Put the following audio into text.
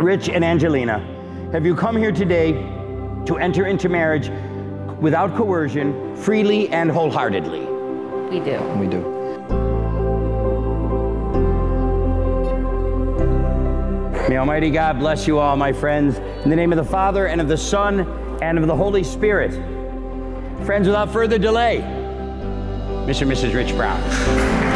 Rich and Angelina, have you come here today to enter into marriage without coercion, freely and wholeheartedly? We do. We do. May Almighty God bless you all, my friends, in the name of the Father, and of the Son, and of the Holy Spirit. Friends, without further delay, Mr. and Mrs. Rich Brown.